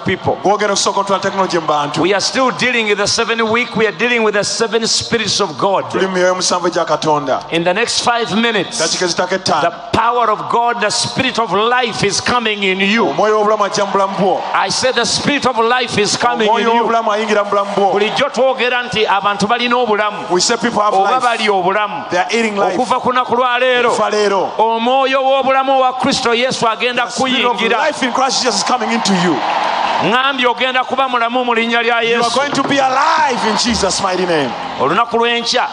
people. gwogera okusooka otwala tekinologi mu bantu We are still dealing with the seven week. We are dealing with the seven spirits of God. tuli mu myoyo musanvu egya katonda In the next five minutes, the power of God, the spirit of life is coming in you. omwoyo w'obulamu ajja mu bulamu bwo I said the spirit of life is coming in you. w'obulamu ayingira mu bulamu bwo bulijjo twogera nti abantu balina obulamu we say people have oba life bali obulamu they are eating life okuva ku lunaku lwa leero fa leero omwoyo w'obulamu owa kristo yesu agenda spirit of kuyingira ŋambye ogenda kuba mulamu mu linnya lya yesu. olunaku lw'enkya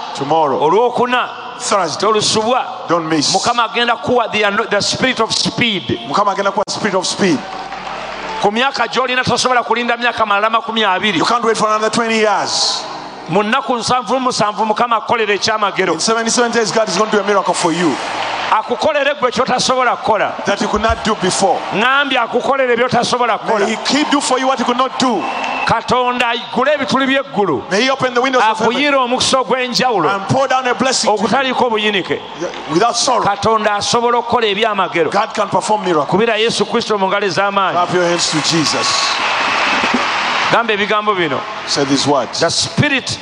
olwokuna tolusubwa. Mukama agenda kuwa the spirit of speed. Mukama agenda kuwa spirit of speed. Ku myaka gy'olina tosobola kulinda myaka malala makumi abiri. Mu nnaku nsanvu musanvu mukama akukolera ekyamagero. akukolere gwe kyotasobola kukola. ŋambye akukolere byotasobola kukola. katonda aggule ebituli by'eggulu. Akuyira omukisa ogw'enjawulo. okutaliko obuyinike. Katonda asobola okukola ebyamagero. Kubira yesu kristo mu ngalo ez'amaanyi gamba ebigambo bino. The spirit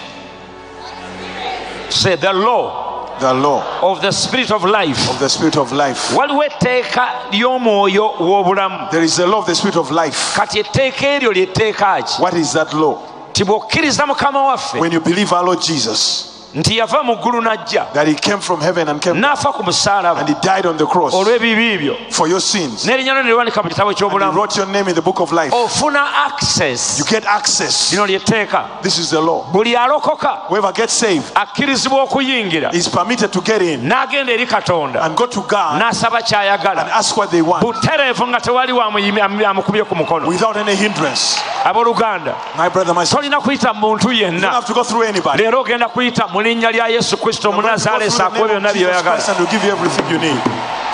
say the law the law of the spirit of life. of the spirit of life. Waliwo etteeka ly'omwoyo w'obulamu. There is a law of the spirit of life. Kati etteeka eryo lyetteeka ki? What is that law? Ti bw'okkiriza mukama waffe. When you believe our Lord Jesus nti yava mu ggulu n'ajja. That he came from heaven and came n'afa ku musaalaba. and he died on the cross olw'ebibi byo for your sins. N'erinnya lyo ne liwanika mu kitabo ky'obulamu wrote your name in the book of life. Ofuna access. You get access. Lino lyetteeka this is the law. Buli alokoka whoever gets saved akkirizibwa okuyingira is permitted to get in n'agenda eri katonda and go to God n'asaba kyayagala ask what they want butereevu nga tewali amukubye ku mukono. without any hindrance. Abooluganda my brother my sister. tolina kuyita mu muntu yenna. To go through anybody. Leero ogenda kuyita mu linnya lya yesu kristo omunazaalesi akuwa byonna byoyagala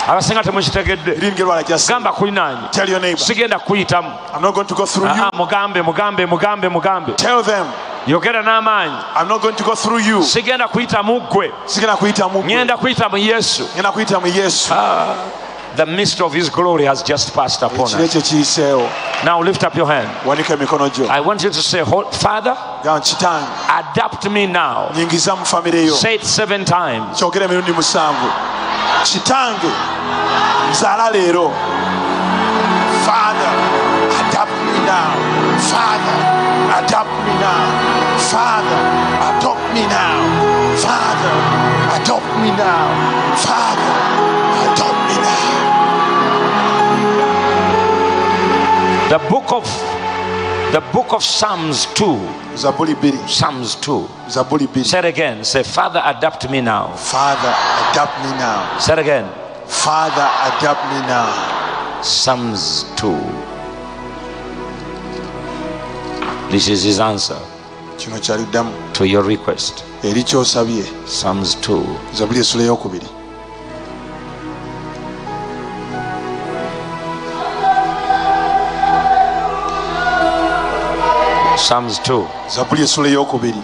abasinga temukitegeddegamba kulinanye sigenda kuyitamu. Ah, ah, mugambe mugambe mugambe mugambe. Yogera n'amaanyi. Sigenda kuyitamu muggwe ŋenda kuyita mu yesu. Ngenda kuyita mu yesu the mist of his glory has just passed upon us. Now lift up your hand. Wanika emikono gyo. I want you to say father adapt me now. Nyingiza mu famire yo. Say it seven times. Kyogera emirundi musanvu. Kitange nzaala leero. Father adapt me now. Father adapt me now. Father adopt me now. Father adopt me now. Father the book of the book of psalms 2 zabuli bbiri psalms 2 zabuli bbiri say it again. Say father adapt me now. Father adapt me now. Say it again. Father adapt me now. Psalms 2 this is his answer to your request. Psalms 2 psalms 2 zabuli essula eyokubiri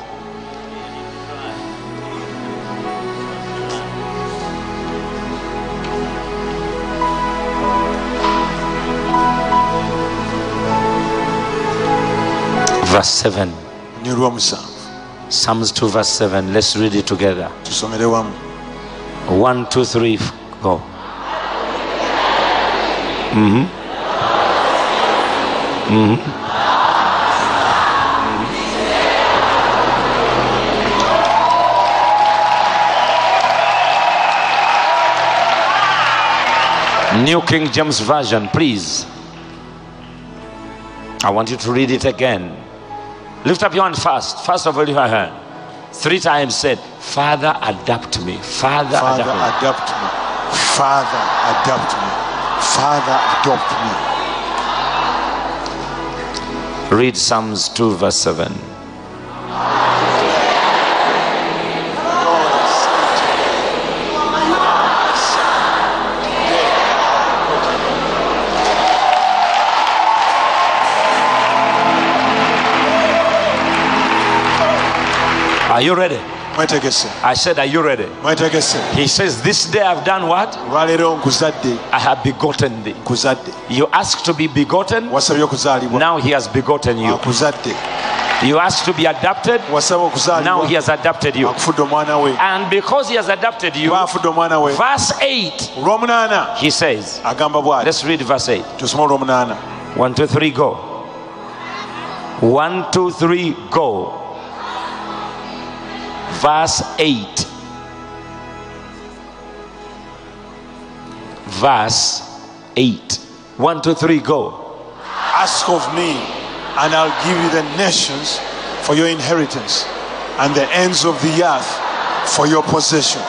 verse 7 nyolwa musanvu psalms 2 verse 7 let's read it together. Tusomere wamu. One, two, three, f- go. Mm-hmm. New King James Version, please. I want you to read it again. Lift up your hand first. First of all, your hand. Three times said, Father, adapt me. Father, father adapt me. adapt me father adapt me father adopt me Read Psalms 2, verse 7. Are you ready? I said, Are you ready? He says, This day I've done what? I have begotten thee. You asked to be begotten, now he has begotten you. You asked to be adopted, now he has adopted you. akufudde omwana we And because he has adopted you, kuba afudde omwana we verse 8, olw'omunaana he says, Let's read verse 8. tusome olw'omunaana One, two, three, go. One, two, three, go. Verse 8. Verse 8. One, two, three, go. ask of me and i'll give you the nations for your inheritance and the ends of the earth for your possessions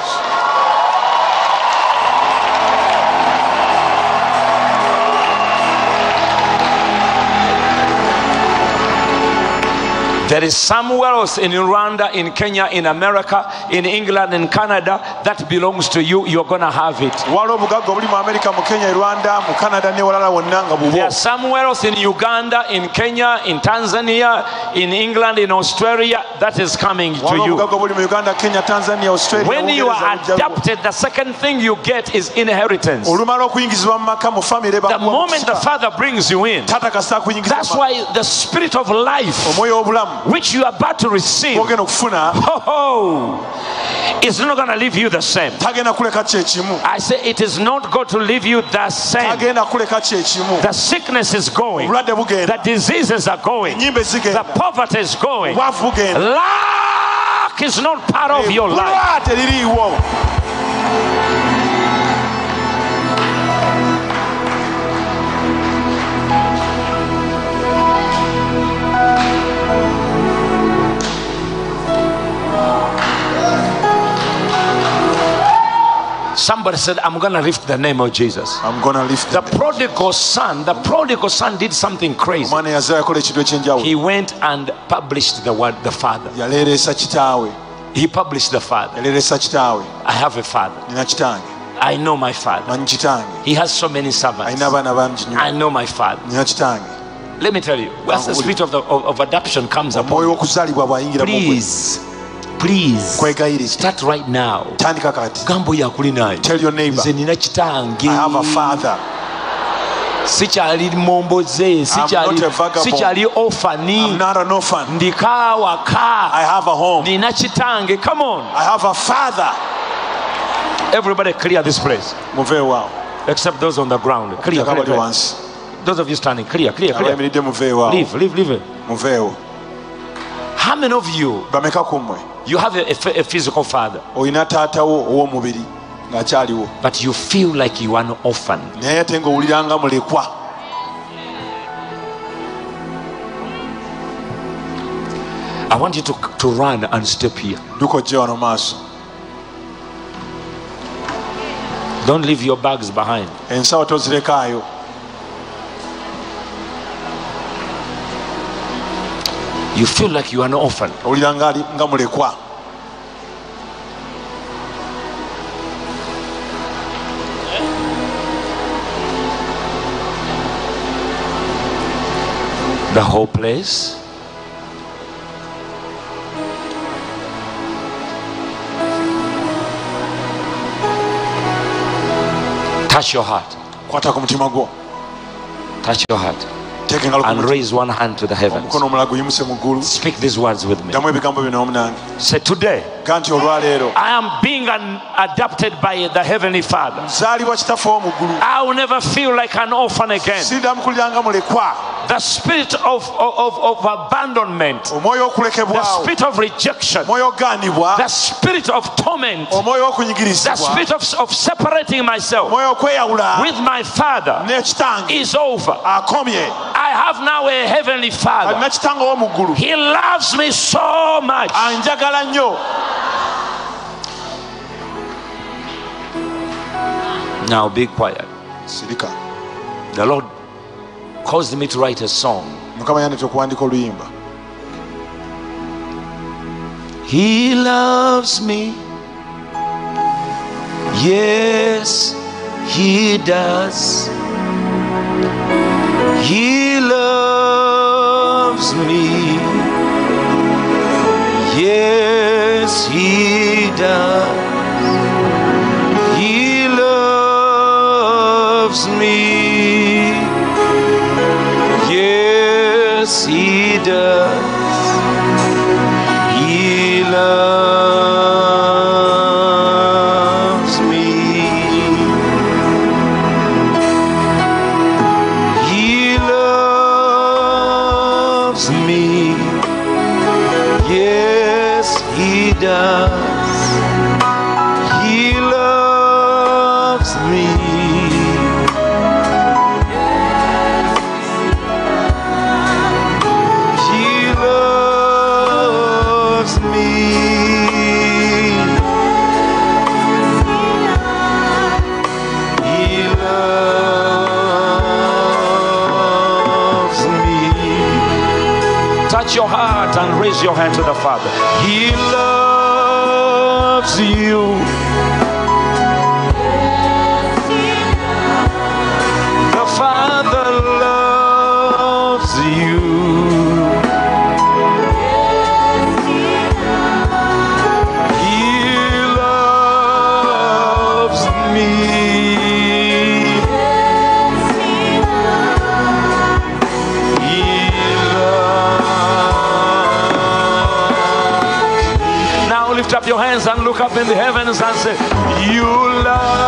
There is somewhere else in Rwanda, in Kenya, in America, in England, in Canada that belongs to you. You're going to have it. waliwo obugagga obuli mu amerika mu kenya rwanda mu canada ne walala wonna nga bubwo There's somewhere else in Uganda, in Kenya, in Tanzania, in England, in Australia that is coming to you. obugagga obuli mu uganda kenya tanzania australia When you are adopted, the second thing you get is inheritance. olumala okuyingizibwa mu maka mu famire The moment the Father brings you in, tata kasita akuyingiza that's why the spirit of life, which you are about to receive, ho, ho, is not going to leave you the same. tagenda kuleka kyekimu I say it is not going to leave you the same. tagenda kuleka kyekimu The sickness is going, the diseases are going, the poverty is going. Lack is not part of your life. Somebody said, I'm going to lift the name of Jesus. I'm gonna lift The them. prodigal son, the prodigal son did something crazy. omwana yazaa yakola ekintu ekyenjawulo He went and published the word, the father. He published the father. I have a father. I know my father. He has so many servants. alina abaana bangi nnyo I know my father. Let me tell you, once the spirit of, the, of, of adoption comes upon you, w'okuzaalibwa bw'ayingira mu gwe please, please, kwegayiriza start right now. tandika kati. Gambo yakuli naye tell your neighbor. Nze nina kitange i have a father. Sikyali momboze sikyali not a vagabond. i'm ofani not an orphan. Ndika i waka have a home. Nina kitange come on. I have a father. Everybody clear this place. Except those on the ground. Clear, clear, clear. those of you standing clear clear clear. leave leave leave muveewo how many of you bameka ku mmwe. you have a, a, a physical father? Olina taatawo ow'omubiri ng'akyaliwo but you feel like you are an orphan. Naye ate ng'owuliranga mulekwa. I want you to, to run and step here. Don't leave your bags behind you feel like you are an orphan. Owulira nga mulekwa. The whole place? Touch your heart. Kwata ku mutima gwo. Touch your heart. teeka engalo ku and raise one hand to the heavens. Omukono omulala guyimuse mu ggulu. Speak these words with me. Ddamu ebigambo bino omunange. Say today ga nti olwaleero i am being an, adopted by the heavenly father. zaalibwa kitaffe ow'omu ggulu. I will never feel like an orphan again. Siddamu kuliranga mulekwa the spirit of, of, of abandonment. The spirit of rejection. The spirit of torment. The spirit of, of separating myself with my father is over. I have now a heavenly father. alina kitange ow'omu ggulu. He loves me so much. Now be quiet. The Lord caused me to write a song. mukama yandeta okuwandika oluyimba He loves me. Yes, He does. He loves me. Yes, He Yes, your hand to the Father. He and look up in the heavens and say, You loves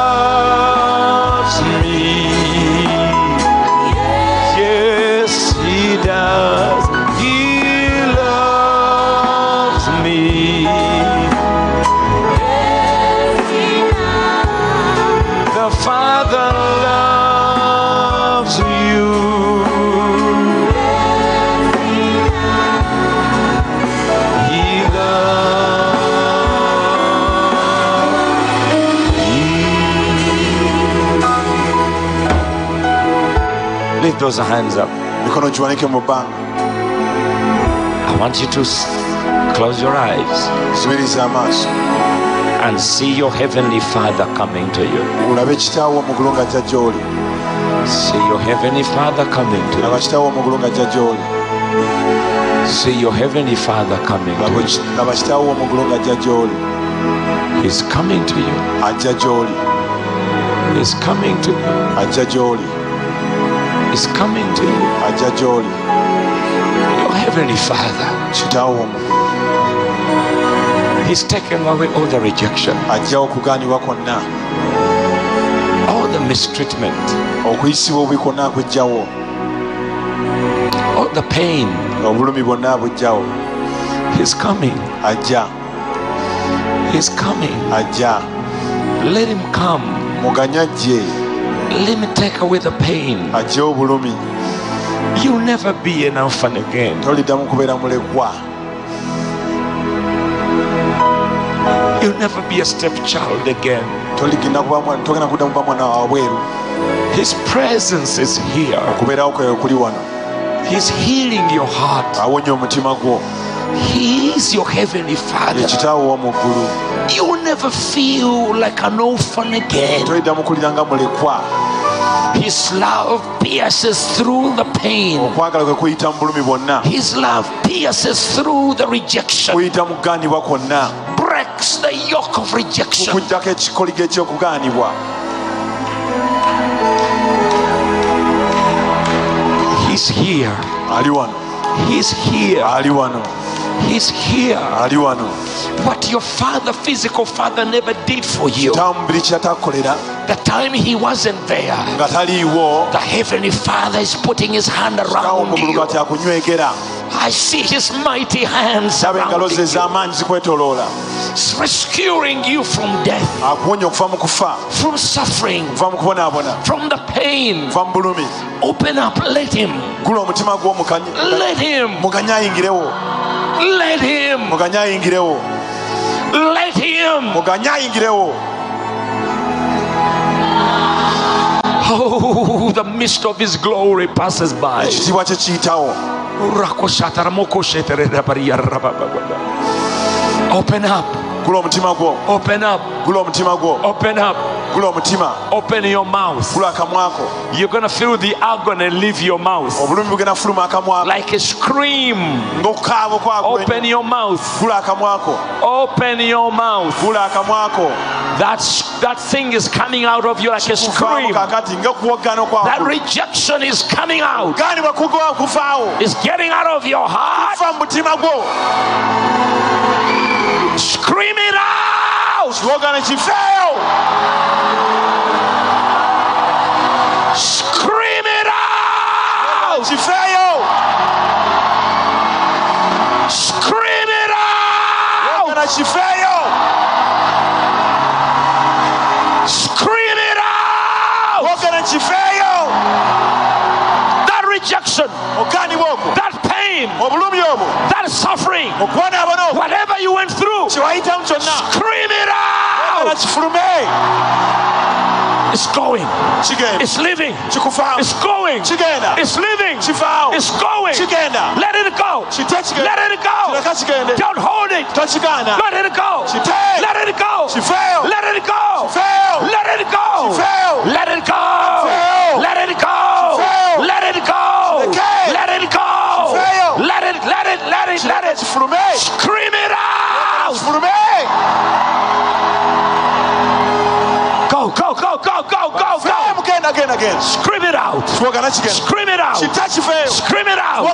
those hands up. mikono giwanike mu bbanga I want you to close your eyes zibiriza amaaso and see your heavenly Father coming to you. kitaawo gy'oli See your heavenly Father coming to laba you. gy'oli See your heavenly Father coming Laba to you. ki- laba kitaawo omugulu ng'ajja gy'oli He's coming to you. ajja gy'oli He's coming to you. ajja gy'oli He's coming to you. ajja gy'oli Your heavenly Father. He's taken away all the rejection, ajjawo okugaanibwa kwonna all the mistreatment, okuyisibwa obubi kwonna all the pain. obulumi bwonna abugjawo He's coming. ajja He's coming. ajja Let him come. muganya ajje Let me take away the pain. obulumi You'll never be an orphan again. toliddamu kubeera mulekwa You'll never be a stepchild again. toligenda kuba mwana- togenda kudda muba mwana wa His presence is here. okubeerawo kwe kuli wano He's healing your heart. awonya omutima gwo He is your heavenly ye Father. kitaawo wa mu ggulu You will never feel like an orphan again. toliddamu kulira nga mulekwa His love pierces through the pain. okwagala kwe kuyita mu bulumi bwonna His love pierces through the rejection, kuyita mu kugaanibwa kwonna breaks the yoke of rejection. kukugjako ekikoligo ekyokugaanibwa He's here. ali wano He's here. He's here. ali wano What your father, physical father, never did for you. The time he wasn't there, nga taliiwo. the heavenly father is putting his hand around you. I see his mighty hands around you, rescuing you from death, akuwonya okuva mu kufa. from suffering, okuva mu kubonaabona from the pain. okuva mu bulumi. Open up, let him, gula omutima gwo mukanye- let him, let him, muganye ayingirewo let him. muganye ayingirewo Oh, the mist of his glory passes by. Open up, gula omutima gwo open up, gula omutima gwo open up, gula omutima Open your mouth. gula akamwako You're going to feel the agony leave your mouth. obulumi bugenda fuluma akamwako Like a scream. ng'okukaaba Open your mouth. gula akamwako Open your mouth. gula akamwako That's, that thing is coming out of you like a scream. kakati nga kuwoggana That rejection is coming out. It's getting out of your heart. Kuva mu mutima gwo Scream it out. kiwogana kifeeyo Scream it out. kifeeyo Scream it out. gana kifeeyo Scream it out. wogana kifeeyo That rejection, that pain, that suffering, okwonaabona okwo whatever you went through, kyewayitamu kyonna scream it out. It's going. It's living. It's going. It's living. It's going. Let it go. Let it go. Don't hold it. Let it go. Let it go. Let it go. Let it go. Let it go. Let it go. Let it go. Let it go. Let it, let it, let it, let it. Scream it out. Kifulume Go, go, go, go, go, go, feeyo go. Again, again, again. Scream it out. Scream it out. Scream it out.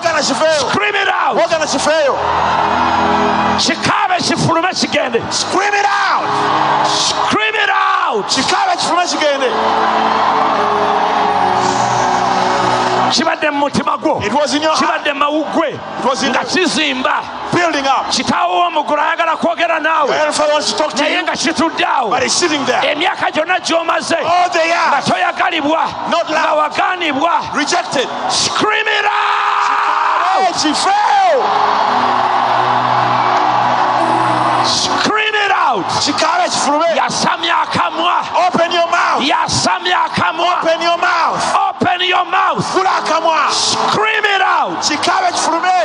Scream it out. wogana kifeeyo Kikabe kifulume kigende. scream it out Scream it out. kikaaba kifulume kigende kibadde mu mutima gwo it was in your heart. Kibadde mawugwe it was in nga kizimba building up. Kitaawo w'omugulu ayagala kwogera naawe your father wants to talk to naye you nga kitudde awo but he's sitting there. Emyaka gyonna gy'omaze. Nga are toyagalibwa nga loved. wagaanibwa out. It. Out kikaaba kifulume open your mouth. Yasamya akamwa open your mouth. Open your mouth. Gula akamwa scream it out. Kikaaba kifulume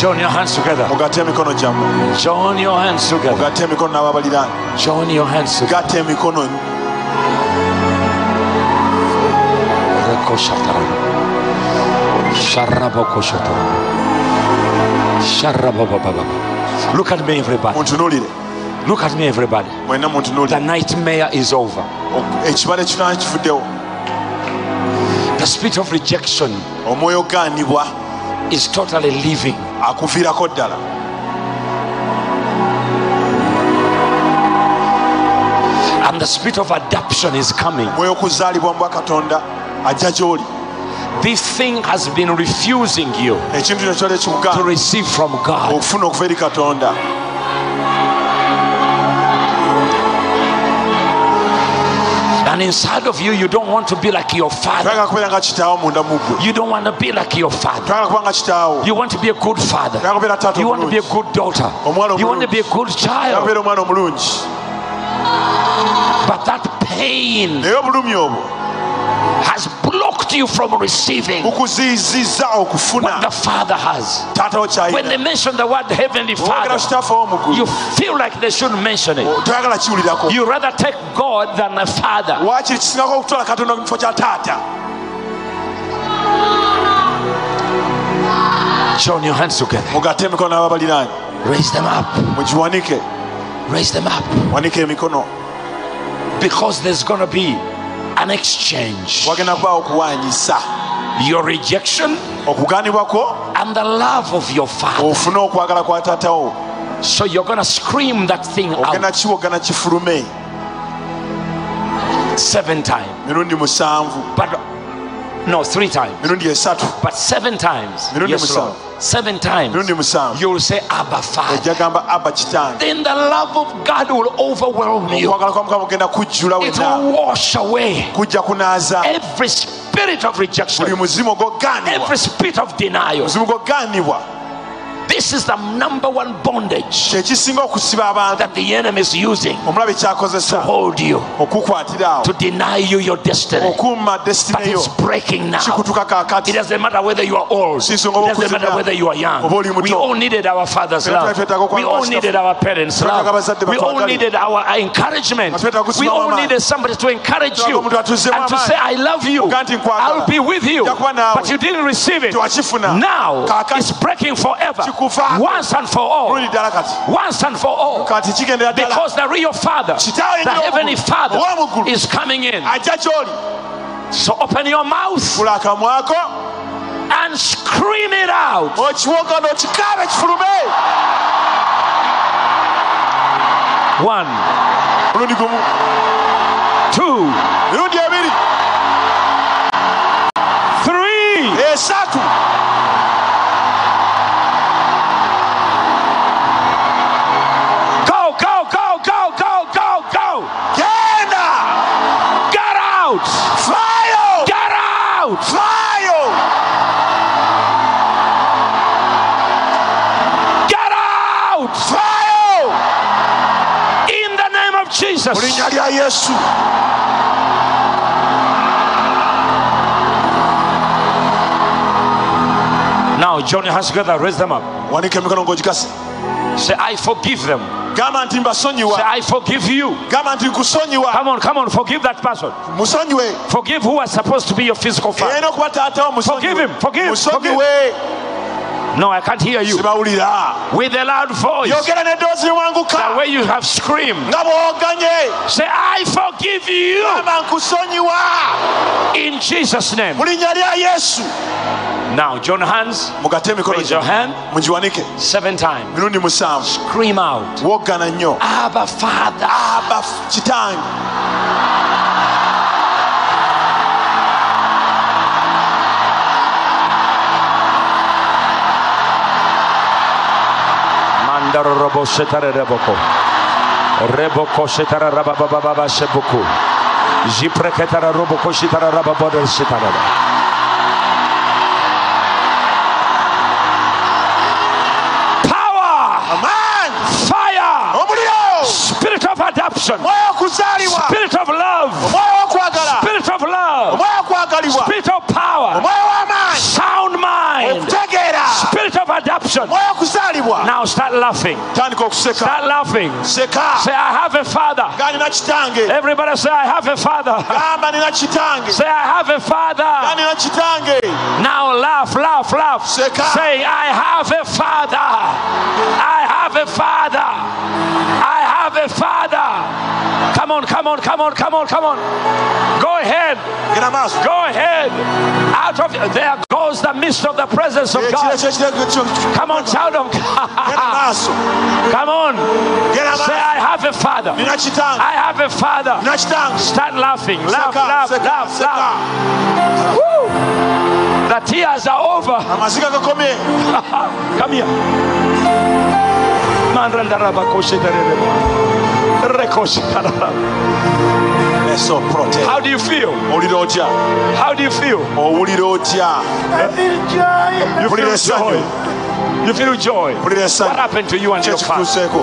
join your hands together mugatte emikono gyammwe join your hands together mugatte emikono n'ababaliraani join your hands together gatta emikono Rekoshatara. Sharabokoshatara. Sharababababa. Look at me, everybody. Look at me, everybody. mwenna The nightmare is over. ekibala ekifaananyi kivuddewo The spirit of rejection omwoyo ogaanibwa is totally leaving. Akuviirako ddala And the spirit of adoption is coming. okuzaalibwa mu ajja gy'oli This thing has been refusing you ekintu kino kyole to receive from God. okufuna okuva eri katonda And inside of you, you don't want to be like your father. toyagala kubeera nga kitaawo munda mu ggwe You don't want to be like your father. toyagala kuba nga kitaawo You want to be a good father. toyagala kubeera taata You want to be a good daughter. You want to be a good child. kubeera omwana omulungi But that pain naye obulumi obwo has you from receiving what the Father has. When they mention the word Heavenly Father, you feel like they shouldn't mention it. You rather take God than a father. Join your hands together. Raise them up. Raise them up. Because there's going to be an exchange. wagenda kubaawo okuwaanyisa Your rejection kwo and the love of your father. ofune okwagala kwa taatawo So you're going to scream that thing ogenda out kiwogana kifulume seven times. mirundi musanvu But no, three times. But seven times. Yes. Lord. Seven times. You'll say, Abba, Father. ejja gamba aba kitange Then the love of God will overwhelm you. okwagala kwa mukama kugenda kujjula It will wash away every spirit of rejection, every spirit of denial. This is the number one bondage kyekisinga okusiba abantu that the enemy is using omulabe to hold you, to deny you your destiny. But it's breaking now. It doesn't matter whether you are old. It doesn't matter whether you are young. oba oli muto. We all needed our father's love. We all needed our parents' love. We all needed our encouragement. We all needed somebody to encourage you Twetaaga omuntu atuzzemu and to say, I love you. Oga nti nkwagala. I'll be with you. Nja kuba naawe. But you didn't receive it. Now it's breaking forever. Once and for all. luli ddala kati Once and for all. kati kigendera ddala Because the real Father, the Heavenly Father, is coming in. So open your mouth and scream it out. One, two, three. Jesus. linnya lya yesu Now join your hands together. Raise them up. wanika emikono ng'ogikase Say, I forgive them. gamba nti Say, mbasonyiwa I forgive you. gamba nti nkusonyiwa Come on, come on. Forgive that person. musonyiwe Forgive who was supposed to be your physical father. era okuba taatawo Forgive him, forgive, musonyiwe No, I can't hear you. sibawulira With a loud voice. yogera n'eddoozi The liwanguka way you have screamed. nga Say, I forgive you. nkusonyiwa In Jesus' name. mu linnya lya yesu Now, join hands. mugate emikono Raise your hand. mugiwanike Seven times. mirundi musanvu Scream out. woggana nnyo Abba, Father. aba kitange Mandaro robo shetare reboko. Reboko shetara rabababa shebuku. Jipreketara roboko shitara rababodar shitara. Of adoption. omwoyo okuzaalibwa Now start laughing. Start laughing. Say, I have a father. nga nina kitange Everybody say, I have a father. gamba nina kitange Say, I have a father. Now laugh, laugh, laugh. Say, I have a father. I have a father. I have a father. Come on, come on, come on, come on, come on. Go ahead. Go ahead. Out of there goes the mist of the presence of God. Come on, child of God. Come on. Say, I have a father. I have a father. Start laughing. Laugh, laugh, laugh, laugh. Woo! The tears are over. Come here. How do you feel? owulira otya How do you feel? owulira otya You feel joy. You feel joy. What happened to you and your father? kyekikutuseeko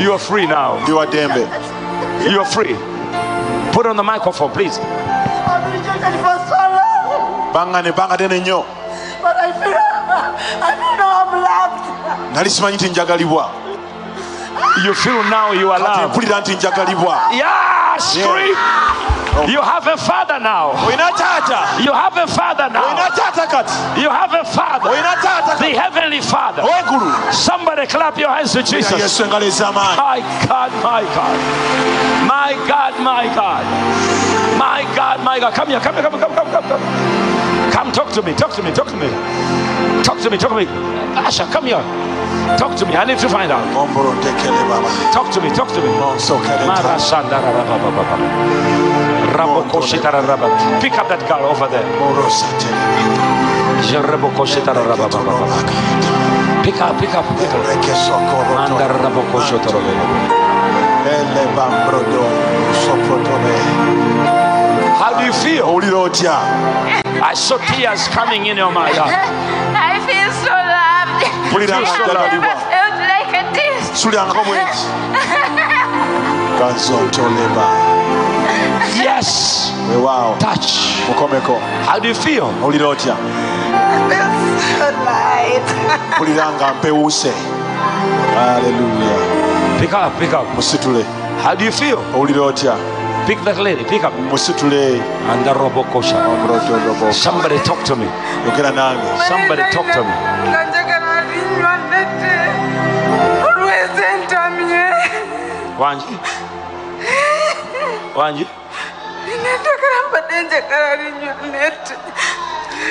You are free now. You are ddembe You are free. Put on the microphone, please. I've been rejected for so long, baŋŋane ebbanga but I feel, I feel now I'm loved. You feel now you are loved. mpulira nti njagalibwa Yeah, scream. You have a father now. You have a father now. You have a father. The heavenly father. Somebody clap your hands to Jesus. yesu engalo ez'amaanyi My God, my God. My God, my God. My God, my God. Come here, come here, come, come, come, come, come. Come, talk to me, talk to me, talk to me. Talk to me, talk to me. Asha, come here. Talk to me. I need to find out. ombolo ntekele baba Talk to me, talk to me. onsokele Mara shandara raba baba baba. Raboko shitara raba. Pick up that girl over there. morosatele Jeraboko shitara raba baba baba. Pick up, pick up, pick up. Mandara rekesokoroto raboko shotoro baba. ele bambrodo soprotobe How do you feel? owulira otya I saw tears coming in your mouth. sulyangako bweki gazontoleba Yes. Wow. Touch. How do you feel? owulira otya I feel so light. mpulira nga mpewuse aleluya Pick up, pick up. musitule How do you feel? owulira otya Pick that lady, pick up. musitule And the robokosha. Somebody talk to me. Somebody talk to me. Wanji. Wanji. nendagala mbadde njagala linywa nete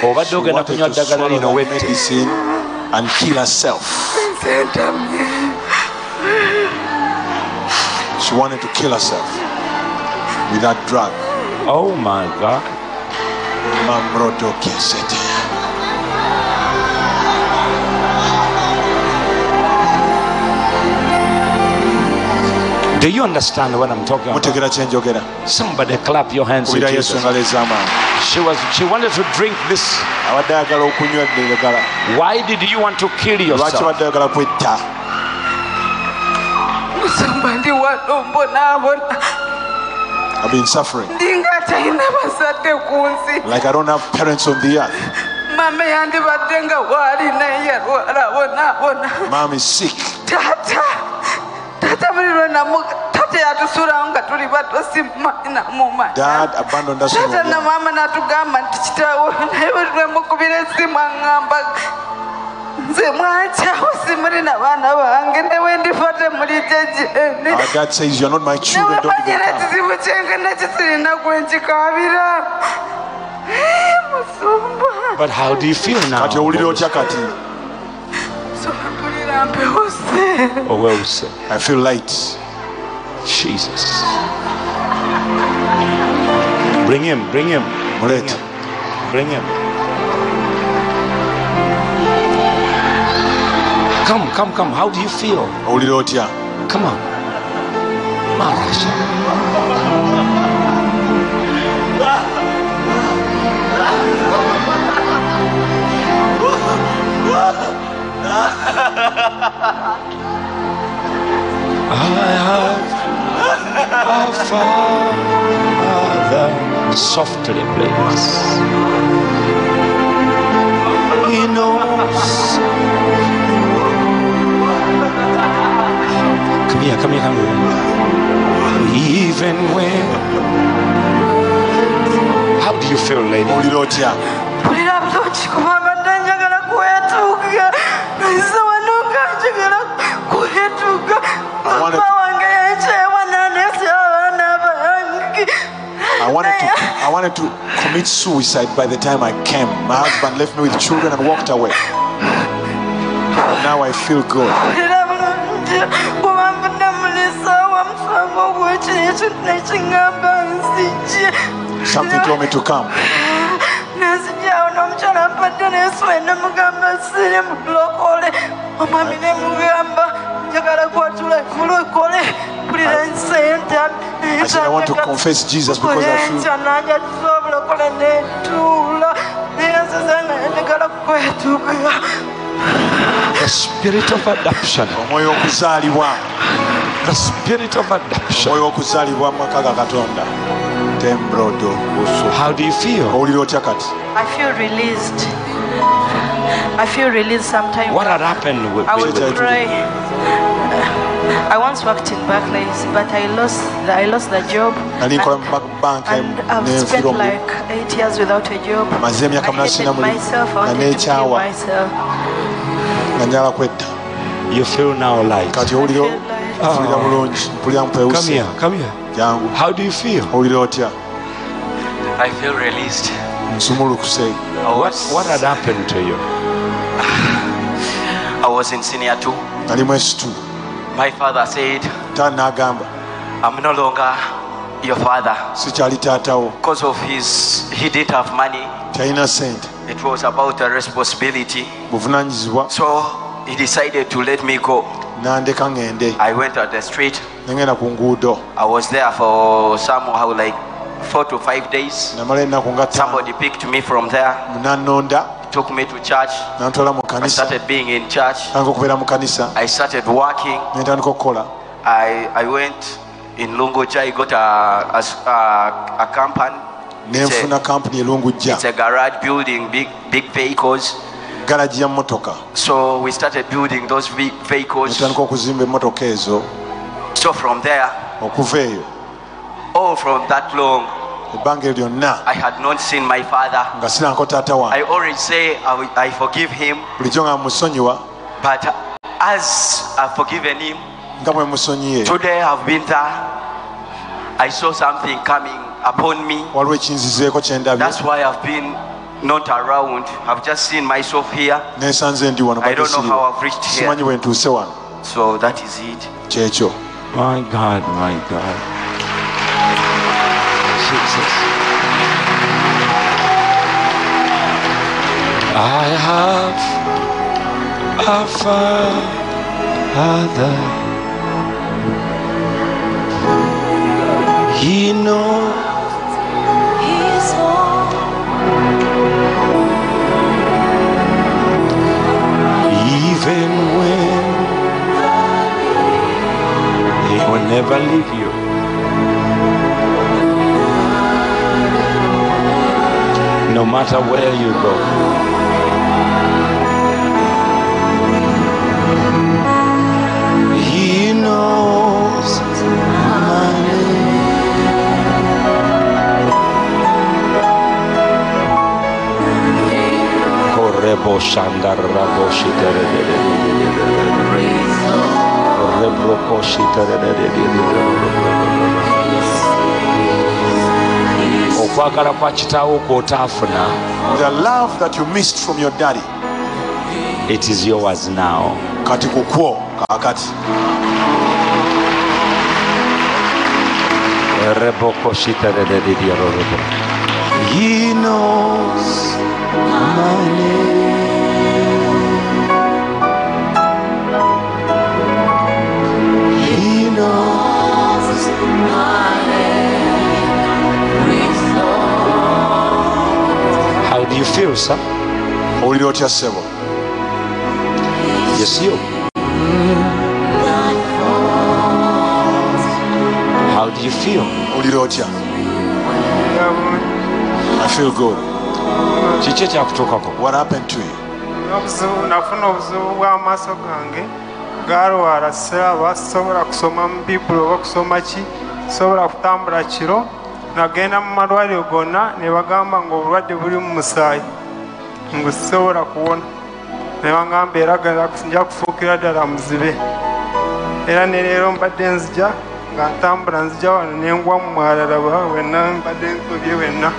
obadde She ogenda wanted kunywa to ddagala swallow lino that wette medicine and kill herself. She wanted to kill herself with that drug. Oh my god. Mamrodokesete do you understand what i'm talking about? Mutegera kyenjogera somebody clap your hands to owulira yesu Jesus. engalo ez'amaanyi she was she wanted to drink this. Abadde ayagala okunywa eddagala why did you want to kill lwaki yourself? abadde ayagala kwetta? Musumba wano mbonaabona I've been suffering. Ndinga talina bazadde ku nsi. Like I don't have parents on the earth. mama yandibadde nga waali naye yalwala bonaabona Mom is sick. taata tata yatusuulawo nga tuli bato simumanyi namumanyitata na maama natugamba nti kitaawo naye wetwemukubira esimu aŋŋamba nze mwakyawo simulina baana bange newendifa temulijja gyenewemanyira kizibu kyenke nekisirina gwenkikabira eh, musumba. But how do you feel now? kati owulira otya kati? Oweuse i feel light. Jesus. Bring him bring him. Bring him. Bring him. Come come come. How do you feel? Come on. Marasha. I have a father softly please he knows come here come here come here even when how do you feel lady owulira otya mpulira bulungi wanted to I wanted to commit suicide by the time I came. My husband left me with children and walked away. But now I feel good. mpulira bulungi kuba mbadde mulisawo musango ogwekiri ekintu nekiŋŋamba nzijje Something told me to come. nenzijjawo n'omukyala mpadde nesuwe nemugamba siri mulokole omwami nemugamba njagala kwatula mulokole mpulira ensente I said I want to confess Jesus because I feel enkya nanjatuza obulokole netuula naye nzize nga njagala kwetuuka the spirit of adoption. The spirit of adoption. Omwoyo okuzaalibwa mu maka ga katonda. Tembrodo buso. How do you feel? Owulira otya kati. I feel released. I feel released sometimes. what had happened with, I with, would With- pray. I once worked in Barclays, but I lost the, I lost the job. And I've spent like eight years without a job. Maze emyaka I mulimu. myself. I Na wanted to kill myself. nga njala kwetta you feel now light kati owulira I feel like- owulira bulungi mpulira come mpewuse here come here jangu how do you feel owulira otya I feel released. nsumulukuse I what, what had happened to you I was in senior two. My father said, taata n'agamba I'm no longer your father sikyali taatawo because of his he didn't have money. talina sente It was about a responsibility. buvunanyizibwa So he decided to let me go. nandeka ngende I went on the street. nengenda ku nguudo I was there for somehow like four to five days. namala ennaku nga Somebody picked me from there, nanonda took me to church. nantwala mu I kanisa started being in church. tandika okubeera mu kanisa I started working. nentandika okukola I, I went in Lungoja. I got a, a, a, company. Nenfuna kampuni erungujja it's a garage building big, big vehicles. galagi ya motoka So we started building those ve- vehicles. netandika okuzimba emmotoka ezo So from there, okuva eyo oh, from that long, ebbanga eryo lyonna I had not seen my father. nga siranko taata I wange always say I, I forgive him, bulijjo nga musonyiwa but as I've forgiven him, nga bwe musonyiye today I've been there. I saw something coming upon me. waliwo ekinzizeeko kyendabye That's why I've been not around. I've just seen myself here. nesanze ndi wano I don't know how. I've reached here. simanyi bwe ntuuse wano So that is it. kyekyo My God, my God. I have a father. He knows even when he will never leave No matter where you go. He knows my name. Shandarabo okwagala kwa kitaawo kwotaafuna the love that you missed from your daddy it is yours now kati kukwo kaakati he knows my name how do you feel sir owulira otya ssebo yes you. How do you feel? Owulira otya i feel good. Kiki ekyakutuukako what happened to you? Obuzibu- nafuna obuzibu bw'amaaso gange. Galwala siraba sobola kusoma mu bibuli oba kusoma ki? Sobola kutambula kiro. Nagenda mu malwaliro gonna ne bagamba nga obulwadde buli mu musaayi ngu sisobola kuwona. Ne bagamba era nja kufuukira ddala muzibe. Era ne leero mbadde nzija nga ntambula nzija wano nengwa mu mwalala wenna mbadde nsobye wenna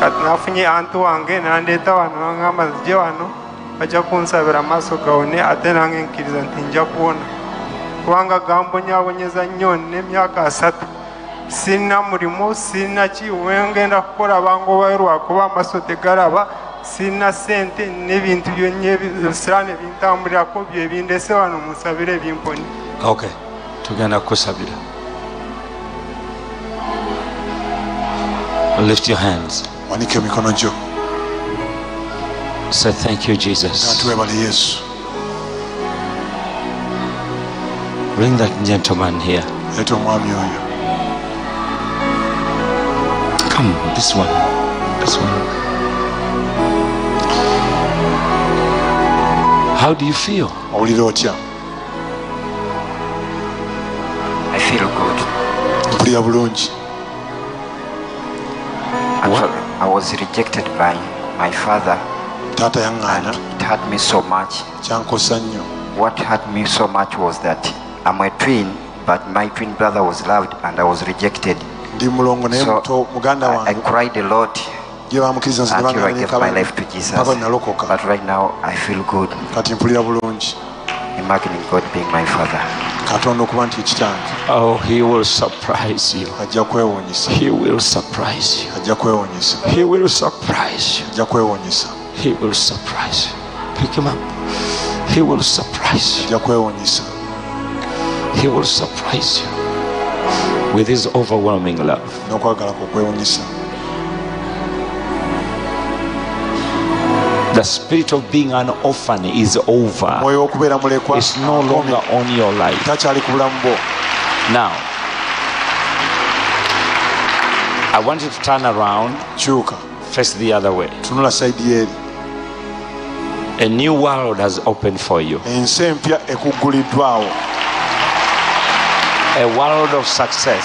kati nafunye antu wange nandeeta wano nagamba nzije wano bajja kunsabira amaaso gawone ate nange nkiriza nti nja kuwona. Kubanga gambonyabonyeza nnyo n'emyaka asatu sirina mulimu sirina ki wengenda kukola bangobayo lwakuba amaaso tegalaba sirina sente n'ebintu byonna ebisiraani ebintambulirako bye bindese wano munsabire ebimponi okay tugenda kukusabira lift your hands. Wanika emikono gyo say thank you jesus. Natuwebale yesu. Bring that gentleman here. Leeta omwami oyo come this one. This one. How do you feel? Owulira otya I feel good. mpulira bulungi Actually, I was rejected by my father. Taata and yaŋŋaana it hurt me so much. kyankosa nnyo What hurt me so much was that I'm a twin, but my twin brother was loved and I was rejected. ndi mulongo naye muto muganda wange. gye kati mpulira bulungi. Katonda okuba nti ekitangeajja oh, kwewunyisa. He will surprise you. Pick him up. He will surprise you. He will surprise you with his overwhelming love. The spirit of being an orphan is over. It's no longer on your life. Now, I want you to turn around, face the other way. A new world has opened for you. ensi empya ekugguliddwawo A world of success.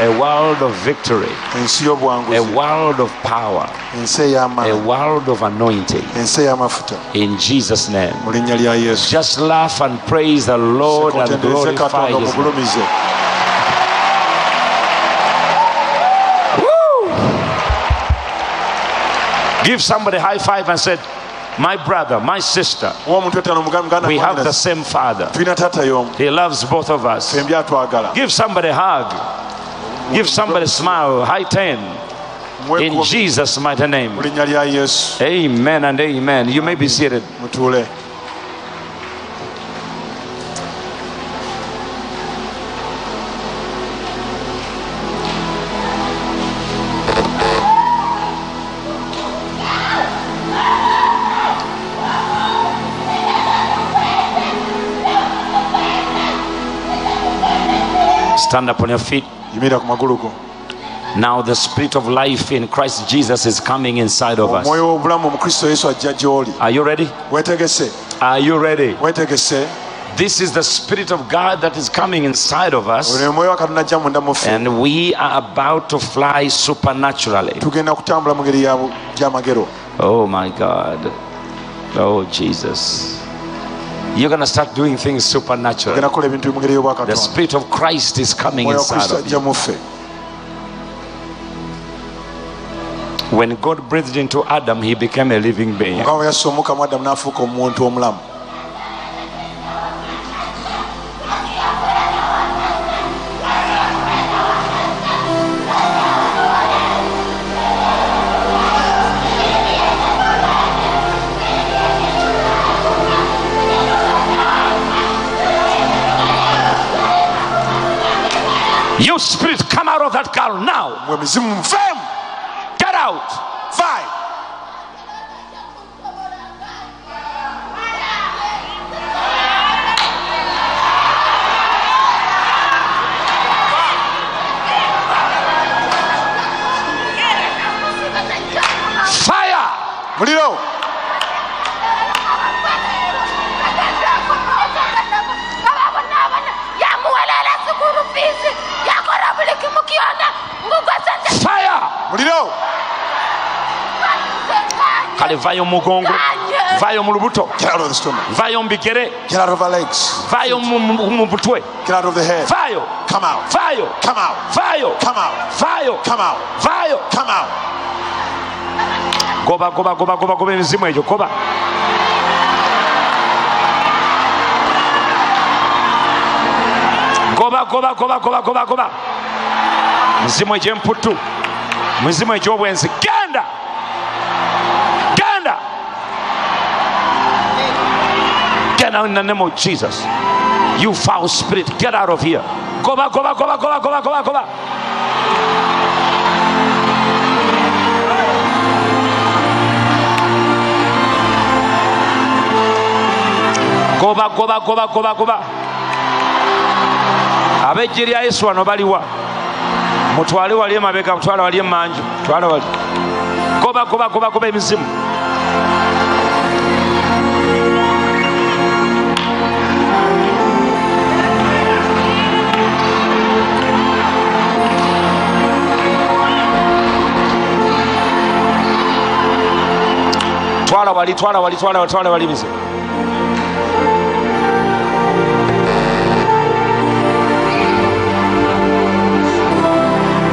A world of victory. A world of power. ensi A world of anointing. ensi ey'amafuta In Jesus' name. mu linnya lya yesu Just laugh and praise the Lord and glorify His name. Give somebody a high five and said, My brother, my sister, wa omuntu etaano mugambi muganda we have the same father. tulina taata y'omu He loves both of us. Give somebody a hug. Give somebody a smile. High ten. In Jesus' mighty name. mu linnya lya yesu Amen and amen. You may be seated. Stand up on your feet. Now the spirit of life in Christ Jesus is coming inside of us. Are you ready? Are you ready? This is the spirit of God that is coming inside of us. And we are about to fly supernaturally. Oh my God. Oh Jesus. You're going to start doing things supernaturally. tugenda kukola ebintu mu ngeri The spirit of Christ is coming inside of you. When God breathed into Adam, he became a living being. You spirit, come out of that girl now. Eh, vayo mugongo vayo mu lubuto vayo mu bigere vayo mu butwe vayo! Vayo! Vayo! Vayo! Vayo! Goba goba goba goba goba emizimu egyo goba. Goba goba goba goba goba goba. Mizimu egy'emputu mizimu egy'obwenzi ge now in the name of Jesus. You foul spirit, get out of here. Go back, go back, go back, go back, go back, go back, go back. Go back, go back, go back, go back, go back. abejje yesu wano baliwa mutwale wali emabega mutwale wali emanju mutwale wali goba goba goba goba emizimu twala wali twala wali twala wali twala wali mizimu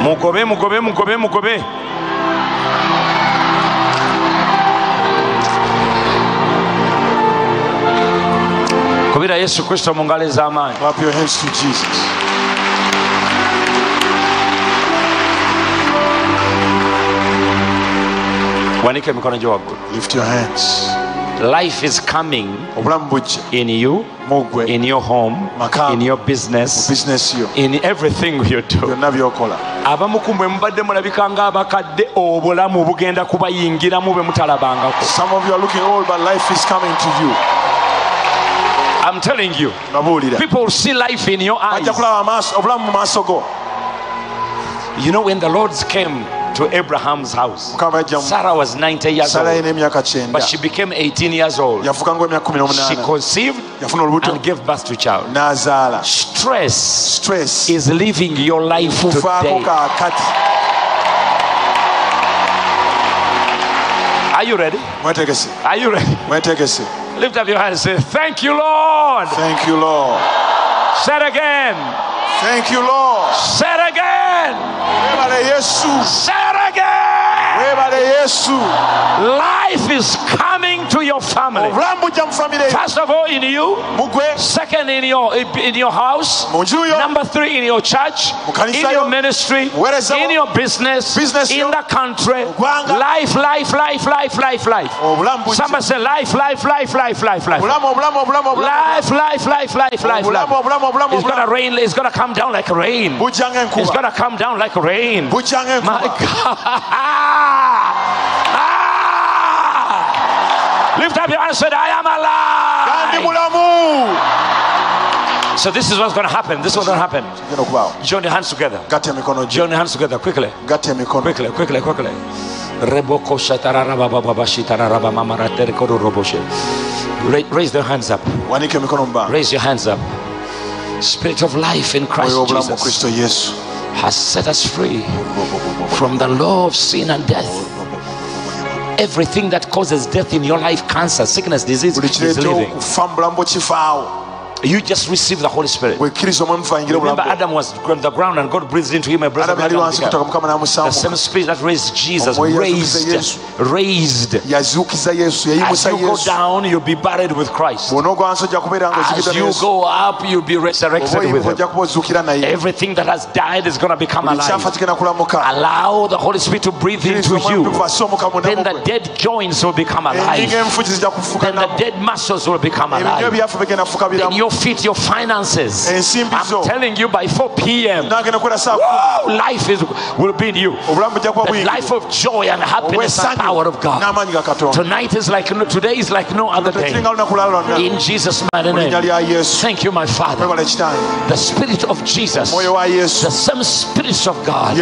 mugobe mugobe mugobe mugobe kubira yesu kristo mu ngalo ez'amaanyi wanike mikono gyo waggulu lift your hands. Life is coming in you in your home in your business in everything you do. Abamuku bwe mubadde mulabika ngaabakadde obulamu bugenda kubayingiramu bwe mutalabangako. I'm telling you, people see life in your eyes. You know, when the Lord came, to abraham's house. Mukama bajja mu sarah was 90 years old but she became 18 years old. Yafuka ng'emyaka kumi she conceived and gave birth to a child stress stress is living your life today. Are you ready? Are you ready? Lift up your hand and say thank you lord. Thank you lord. Say it again thank you lord. Say it again. It again. Life is coming to your family. Obulamu bujja mu famire first of all in you. Second in your in your house. Mu nju yo. Number three in your church. In your ministry. In your business. Business in the country. Life life life life life life. Somebody say life life life life life life. Life life life life life life. it's gonna rain it's gonna come down like rain. It's gonna come down like rain. My God. Lift up your hand and say, I am alive. So this is what's going to happen. This is what's going to happen. Join your hands together. gatta emikono gyo Join your hands together quickly. Quickly, quickly, quickly. Reboko shatararaba baba shitararaba mamaratere kodo roboshe. Ra- Raise their hands up. wanika emikono mu bbanga Raise your hands up. Spirit of life in Christ oyo obulamu mu Jesus has set us free from the law of sin and death. Everything that causes death in your life, cancer, sickness, disease is living. Okufa mu bulamu bwe kifaawo You just receive the Holy Spirit. bwekkiriza omwami fayingire Remember, Adam was on the ground and God breathed into him a breath of yali life. wansi and kutaka began. mukama The same spirit that raised Jesus raised, yazuukiza raised. yesu As you go down, you'll be buried with Christ. bw'onoogwa wansi ojja kubeera nga As you go up, you'll be resurrected with him. ojja kuba ozuukira naye Everything that has died is going to become alive. kigenda kulamuka Allow the Holy Spirit to breathe into you. tukuva ase omuka munda Then the dead joints will become alive. enfuki zijja kufuuka Then the dead muscles will become alive. ebyafu bigenda kufuuka Then your feet, your finances. Eh, I'm telling you, by 4 p.m., nagenda kukwera saa woo, life is will be in you. obulamu bujja kuba The life of joy and happiness and power of God. n'amaanyi ga katonda Tonight is like today is like no other day. tekiringa lunaku lala lwonna In Jesus' mighty name. Thank you, my Father. The Spirit of Jesus, omwoyo wa yesu the same Spirit of God,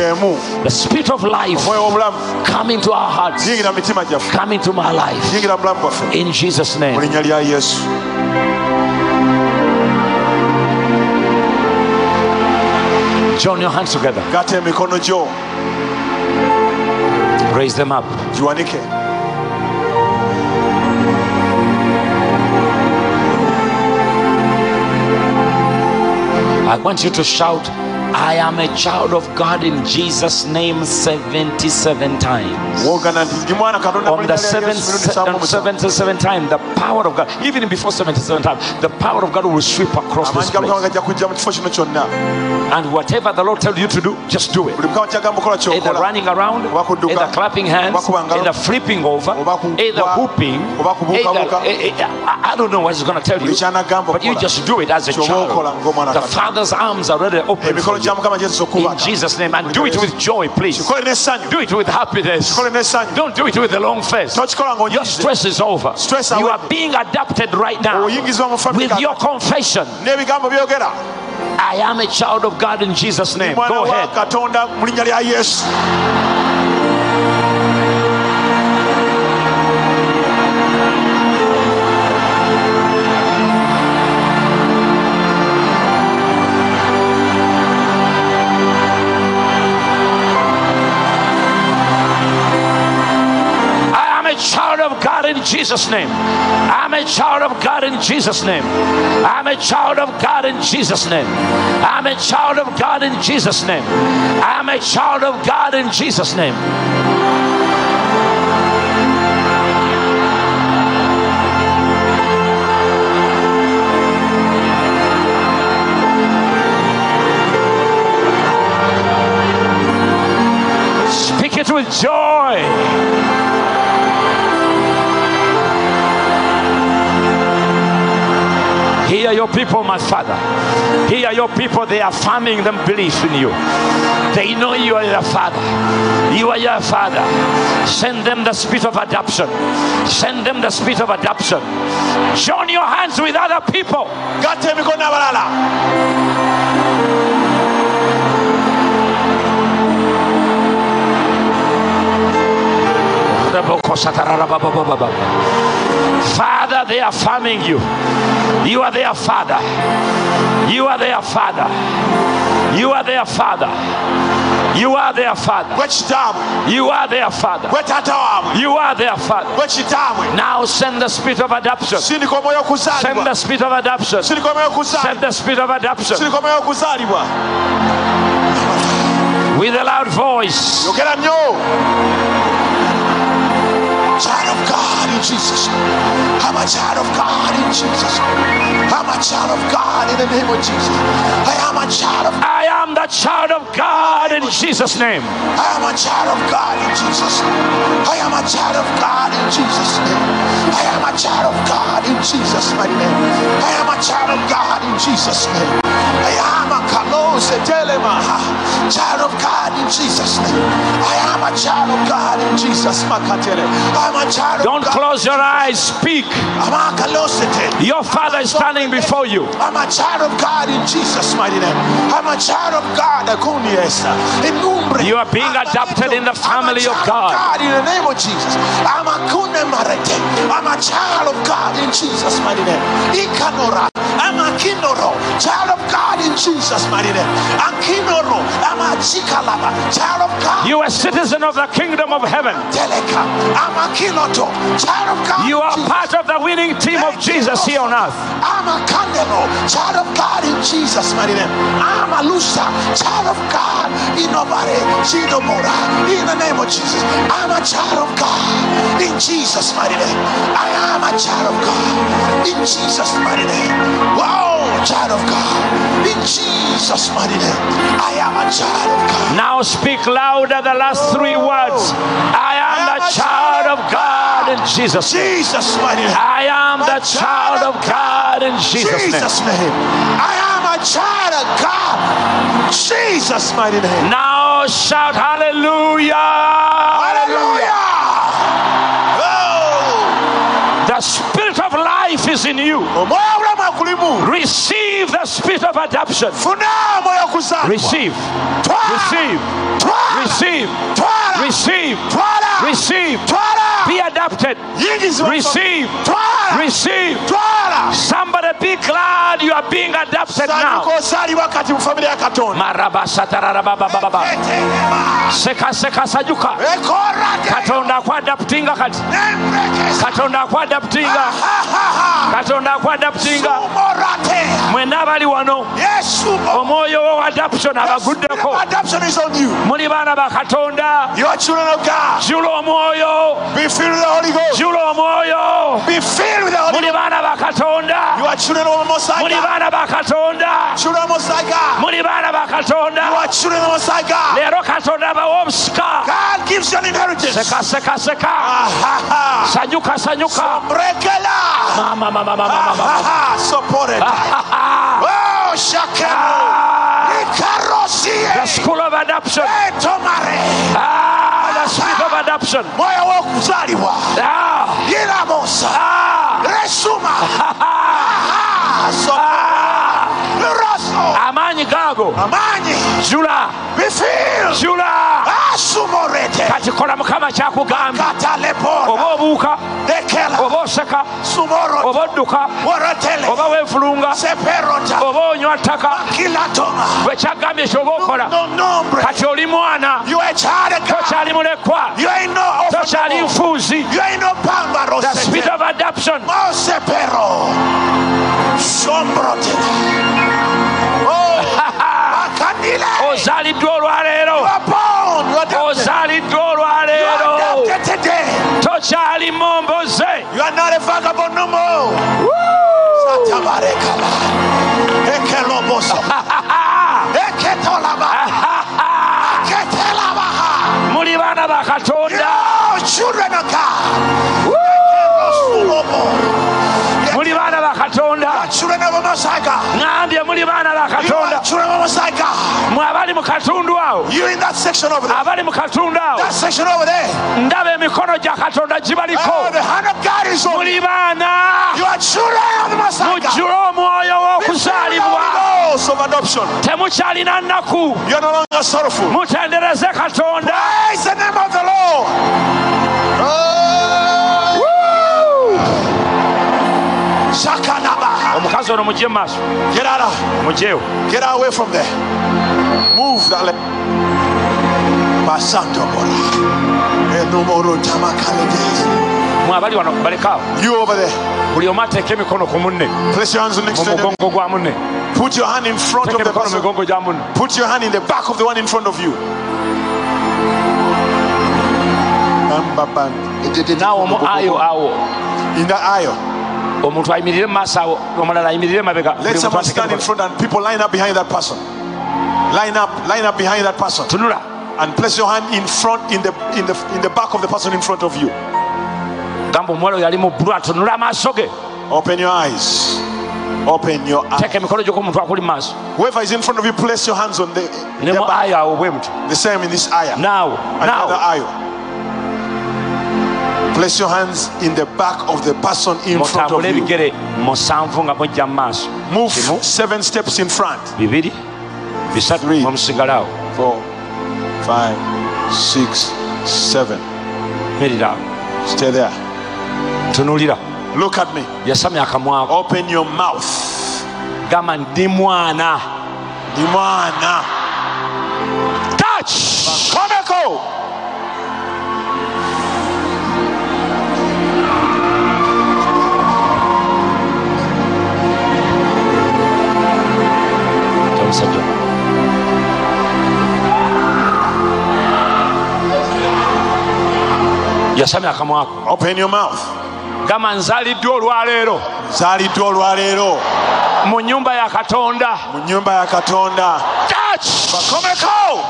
the Spirit of life, come into our hearts, yingira mu mitima gyaffe come into my life. yingira mu bulamu bwaffe In Jesus' name. Join your hands together. gatta emikono gyo Raise them up. I want you to shout, I am a child of God in Jesus' name 77 times. wogana nti ndi mwana katonda mu On the seventh, yesu mirundi on musanvu 77 musanvu time, the power of God, even before 77 times, the power of God will sweep across this amaanyi ga mukama place. gajja kujja mu kifo kino kyonna And whatever the Lord tells you to do, just do it. buli mukama kyagamba kola Either running around, either clapping hands, oba kuba ngalo, either flipping over, either whooping, either, eh, eh, I I don't know what he's going to tell you, but you just do it as a Ky'oba okola ng'omwana child. The Father's arms are already open for emikono gya you. In Jesus' name, and do it with joy, please. Do it with happiness. Don't do it with a long face. Your stress is over. You are being adapted right now oyingizibwa mu famire with your confession. I am a child of God in Jesus' name. Go ahead. In Jesus' name. I'm a child of God in Jesus' name. I'm a child of God in Jesus' name. I'm a child of God in Jesus' name. I'm a child of God in Jesus' name. Your people, my Father. Here are your people. They are farming them belief in you. They know you are their Father. You are your Father. Send them the spirit of adoption. Send them the spirit of adoption. Join your hands with other people. Father, they are farming you. You are their father. You are their father. You are their father. You are their father. gwe kitaabwe You are their father. gwe taata You are their father. gwe kitaabwe Now send the spirit of adoption. Send the spirit of adoption. Send the spirit of adoption sindika omwoyo okuzaalibwa with a loud voice. Nnyo child of God in Jesus I'm a child of God in Jesus I'm a child of God in the name of Jesus I am a child of I am the child of God in Jesus' name. I am a child of God in Jesus I am a child of God in Jesus name I am a child of God in Jesus my name I am a child of God in Jesus name I am a kalose telemaha child of God in Jesus name I am a child of God in Jesus makatele I'm a child of Don't close your eyes. Speak. I'm a kalose te- Your father is standing before you. I'm a child of God in Jesus' mighty name. I'm a child of God. You are being adopted in the family of I'm God. in the name of Jesus. I'm a kune marete. I'm a child of God in Jesus' mighty name. I'm a kinoro. Child of God in Jesus' mighty name. Akinoro. I'm a chikalaba. Child of God. You are a citizen of the kingdom of heaven. I'm a kiloto. Child of God. You are part of the winning team of Jesus here on earth. I'm a candle, oh, child of God in Jesus' mighty name. I'm a Lusa, child of God in nobody, in the name of Jesus. I'm a child of God in Jesus' mighty name. I am a child of God in Jesus' mighty name. Wow, child of God in Jesus' mighty name. I am a child of God. Now speak louder the last three words. I am child of God in Jesus' name. Jesus' mighty name. I am the child of God in Jesus' name. Jesus' name. I am a child of God. Jesus' mighty name. Now shout hallelujah. Hallelujah. Oh. The spirit of life is in you. omwoyo obulamu akulimu Receive the spirit of adoption. Receive. Receive. Receive. Receive. Twala. Receive. Twala. Be adopted. Yingizibwa. Receive. Twala. Receive. Twala. Somebody be glad you are being adopted now. sanyuka osaalibwa kati mu famire ya katonda Marabasatarababababa. Eterema. Seka seka sajuka. Ekorate. Katonda akwadaputinga kati. Nembrekesa. Katonda akwadaputinga. Ha, ha, ha. Katonda akwadaputinga. Sumorate. Mwenna abali wano Yesu. omwoyo wo adoption abaguddeko Adoption is on you. muli baana ba katonda You are children of God. jula omwoyo Be filled with the Holy Ghost. jula omwoyo Be filled with the Holy muli Ghost. ba You are children of the Most High muli God. ba katonda Children of the Most High muli baana ba You are children of Most High God. leero katonda God gives you an inheritance. seka seka seka sanyuka sanyuka Brekela. Mama, mama, mama, mama, mama. Supported. Oh, Shakemo. ah. The school of adoption. Etomare. Ah, the spirit of adoption. Moyo w'okuzaalibwa. Ah, Yiramosa. ah, Resuma. ah, so-. Raso. amaanyi gaago Amaanyi. jula Be filled. jula Asumorete. kati kola mukama kyakugambye Katalepora. oba obuuka Dekela. oba oseka oba odduka oba weefulunga oba onywa ttaka bwe kyaggambye kyoba okola kati oli mwana You are a child of God. tokyali mulekwa You ain't no tokyali nfuuzi You ain't the spirit of adoption oh, Mose pero. Sombrote. Oh. Akandile. ozaaliddwa olwaleero tokyali momboze You are not a vagabond no more. Ekeloboso. Eketolaba. Ketelabaha. muli baana ba katonda children of God. Katonda Children of the Most High God. ŋambye muli baana ba You are katonda children of Most High God. mwe abali mu katundu awo You in that section over there. abali mu katundu awo That section over there. ndaba emikono gya katonda Oh, gibaliko the hand of God is on you. muli baana You are children of the Most High God. mujjule omwoyo w'okuzaalibwa Holy Ghost of adoption. temukyalina nnaku You are no longer sorrowful. mutendereze katonda Praise omukazi ono mugye mu maaso Get out of, mugyewo get away from there. Move that leg. Basanto bora. Enumoro tamakalege. mwe abali wano balekaawo You over there. buli omu ateeka emikono ku munne Place your hands next to them. mugongo gwa munne Put your hand in front of the emikono mu person. migongo gya munne Put your hand in the back of the one in front of you. naawe omu ayo awo In the aisle. Omuntu ayimirire mu maaso awo omulala ayimirire mabega Let someone stand in front and people line up behind that person. Line up, line up behind that person. tunula And place your hand in front, in the in the in the back of the person in front of you. gamba omuwala oyo ali mu bbulu atunula amaaso ge Open your eyes. Open your eyes. teeka emikono gyo ku muntu akuli mu maaso Whoever is in front of you, place your hands on the, ne their mu back. ayo awo bwe muti The same in this aisle. naawe Another naawe aisle. Place your hands in the back of the person in front of you. ebigere musanvu nga mujja mu maaso Move seven steps in front. Three. Four, five, six, seven. Stay there. Look at me. Open your mouth. gamba ndi mwana touch Komeko. Omusajja yasamya akamwako. Open your mouth. gamba nzaliddwa olwaleero? Zaaliddwa olwaleero? Mu nyumba ya katonda. Mu nyumba ya Katonda. touch! Komeko.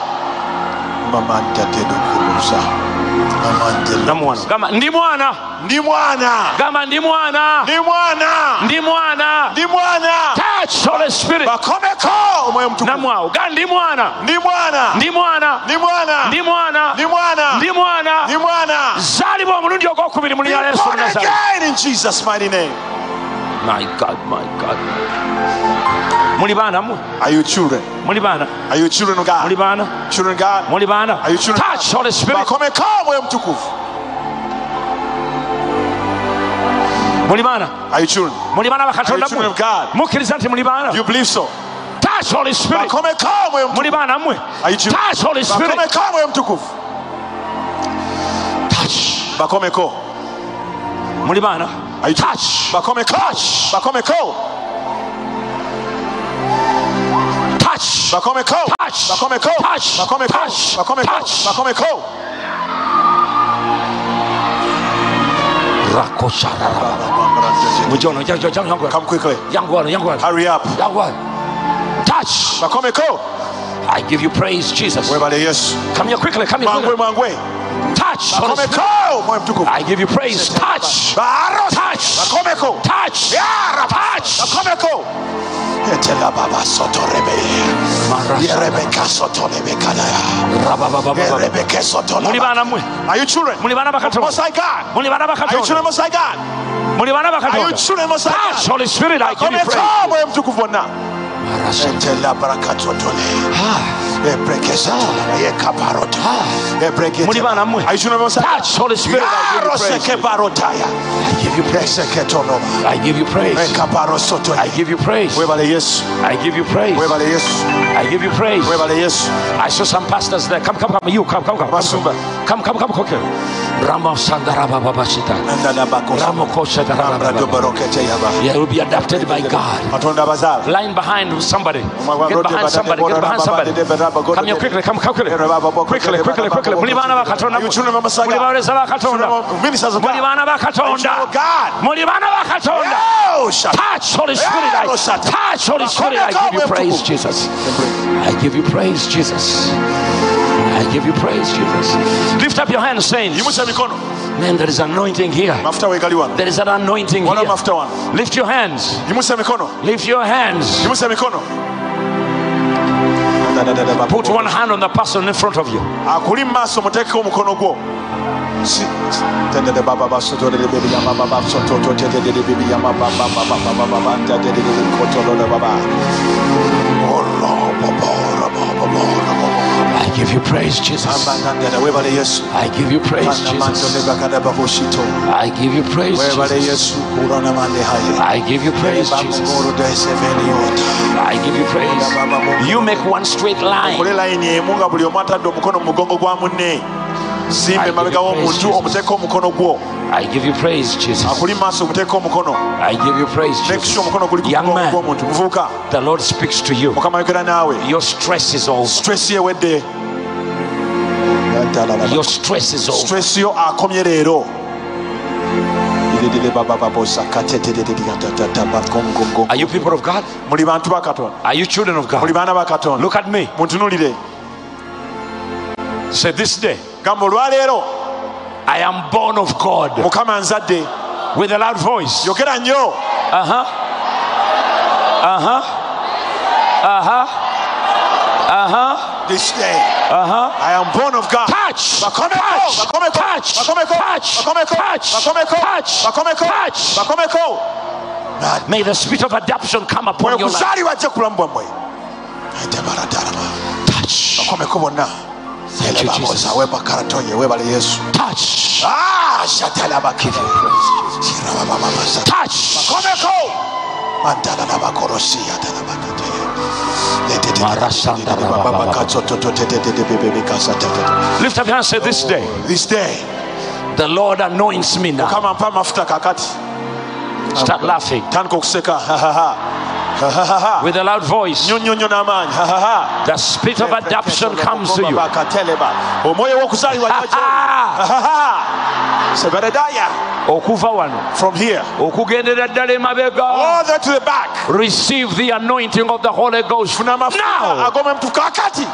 Mama ntatera okulusa. Mama ntera. namwana gamba ndi mwana Ndi mwana. gamba ndi mwana Ndi mwana. ndi mwana Ndi mwana. touch holy spirit Bakomeko. Omwoyo mutukuvu. namwawo ga ndi mwana Ndi mwana. ndi mwana Ndi mwana. ndi mwana Ndi mwana. ndi mwana Ndi mwana. zaalibwa omulundi ogwokubiri mu linnya lya yesu nazareti in Jesus' mighty name. my god my god muli baana mwe Are you children? muli baana Are you children of muli God? baana Children God? muli baana Are you children touch holy spirit Bakomeko omwoyo mutukuvu. Muli Are you children? muli Are you children of God? mukkiriza nti muli You believe so? touch holy spirit Bakomeko omwoyo muli mutukuvu. mwe Are you children? touch holy spirit Bakomeko omwoyo mutukuvu. touch Bakomeko. muli baana Are you touch Bakomeko. Touch. Bakomeko. touch Bakomeko. Touch. Bakomeko. Touch. Bakomeko. Touch. Bakomeko. Touch. Bakomeko. rakosharara mujono Come quickly. yangu wano yangu wano Hurry up. yangu wano touch Bakomeko. I give you praise jesus. Come here quickly come here quickly. touch holy spirit Bakomeko omwoyo mutukuvu. i give you praise. Touch. Touch. Touch. Touch. Are you children? Most High God. Are you children Most High God? Are you children Most High touch holy spirit i give you praise omwoyo mutukuvu bonna. Etela barakatotole. Ebreke sotole. Yekaparota. Ebreke muli baana mwe Are you children of Most High God? touch holy spirit i give you praise i give you praise i give you praise i give you praise i give you praise i give you praise I saw some pastors there. Come, come, come. You come, come, come. Basumba. Come, come, come, come. come. Ramo Sandaraba Babashita. Nandada. Ramo Kosha Ambra Daraba. dobarokete yaba. Yeah, it will be adopted by God. Line behind somebody. Get behind somebody. Get behind somebody. Come here quickly. Come, come quickly. Quickly, quickly, quickly. Mulibana bakatonda. You children of Messiah. Mulibana bakatonda. Mulibana bakatonda. Mulibana bakatonda. Touch Holy Spirit. I, touch Holy Spirit. I give you praise, Jesus. I give you praise, Jesus. I give you praise, Jesus. Lift up your hands, saints. Man, there is anointing here. mafuta wegali wano There is an anointing here. Lift your hands. Lift your hands. Put one hand on the person in front of you. akuli mu give you praise, Jesus. Ambanandere, webale yesu I give you praise, Jesus. mandole bakada babushito. I give you praise, Jesus. yesu kurana mande haye I give you praise, Jesus. munguru deseveni yota. I give you praise. You make one straight line. kole layini emu nga buli omu atadde omukono mu mugongo gwa munne simba I emabega give you praise, w'omuntu Jesus. omuteeko omukono gwo I give you praise, Jesus. akuli maaso omuteeko omukono I give you praise, Jesus. omukono guli ku Young mugongo man, gw'omuntu muvubuka the Lord speaks to you. mukama ayogera naawe Your stress is over. stress yewedde Your stress is over. stress yo akomye leero Are you people of God? muli bantu ba katonda Are you children of muli God? baana ba katonda Look at me. muntunulire Say this day, gamba olwaleero I am born of God mukama nzadde with a loud voice. yogera nnyo Uh huh. Uh huh. Uh huh. Uh huh. this day Uh huh. I am born of God Touch. Touch. Touch. Touch. Touch. Touch. Touch. May the spirit of adoption come upon your life. okuzaalibwa ajja ku bulamu bwammwe tebaradalaba Touch. Thank you, Jesus. Elebaboza, webakaratoye webale yesu Touch. Ah. Shirabababasa. Touch. Lift up your hands. Say this day, this day the Lord anoints me now. mpa amafuta kakati Start laughing with a loud voice. The spirit of adoption comes to you. Okuva wano. okugendera ddala emabega. All the way to the back. Receive the anointing of the holy ghost. Now ag'omwe mutuku kakati.